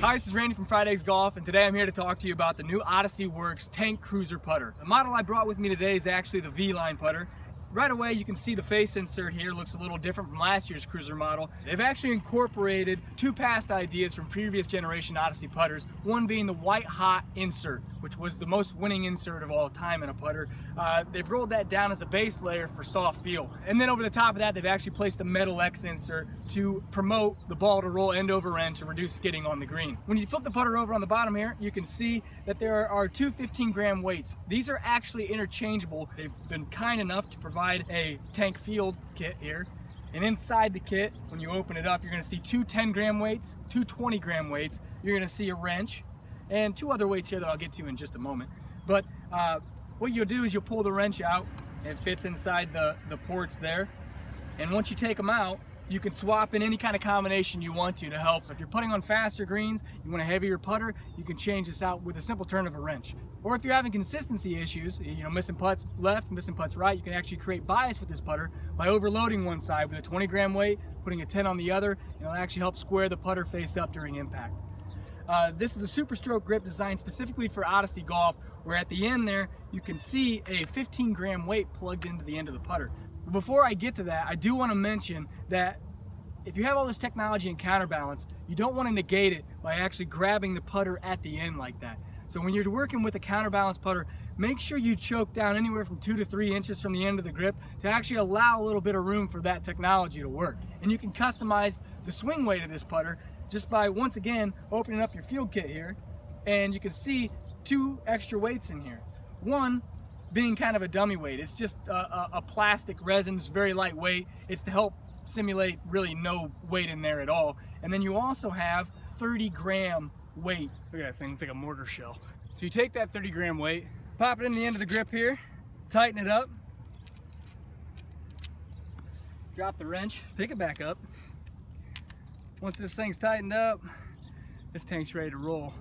Hi, this is Randy from Fried Eggs Golf, and today I'm here to talk to you about the new Odyssey Works Tank Cruiser putter. The model I brought with me today is actually the V-Line putter. Right away, you can see the face insert here looks a little different from last year's Cruiser model. They've actually incorporated two past ideas from previous generation Odyssey putters, one being the white hot insert, which was the most winning insert of all time in a putter. Uh, they've rolled that down as a base layer for soft feel. And then over the top of that, they've actually placed the metal X insert to promote the ball to roll end over end to reduce skidding on the green. When you flip the putter over on the bottom here, you can see that there are two 15 gram weights. These are actually interchangeable. They've been kind enough to provide provide a tank field kit here. And inside the kit, when you open it up, you're gonna see two 10 gram weights, two 20 gram weights. You're gonna see a wrench and two other weights here that I'll get to in just a moment. But uh, what you'll do is you'll pull the wrench out. It fits inside the, the ports there. And once you take them out, you can swap in any kind of combination you want to to help. So if you're putting on faster greens, you want a heavier putter, you can change this out with a simple turn of a wrench. Or if you're having consistency issues, you know, missing putts left, missing putts right, you can actually create bias with this putter by overloading one side with a 20 gram weight, putting a 10 on the other, and it'll actually help square the putter face up during impact. Uh, this is a super stroke grip designed specifically for Odyssey Golf, where at the end there, you can see a 15 gram weight plugged into the end of the putter. Before I get to that, I do want to mention that if you have all this technology and counterbalance, you don't want to negate it by actually grabbing the putter at the end like that. So when you're working with a counterbalance putter, make sure you choke down anywhere from two to three inches from the end of the grip to actually allow a little bit of room for that technology to work. And you can customize the swing weight of this putter just by, once again, opening up your field kit here. And you can see two extra weights in here. One being kind of a dummy weight. It's just a, a, a plastic resin, it's very lightweight. It's to help simulate really no weight in there at all. And then you also have 30 gram weight. Look at that thing, it's like a mortar shell. So you take that 30 gram weight, pop it in the end of the grip here, tighten it up, drop the wrench, pick it back up. Once this thing's tightened up, this tank's ready to roll.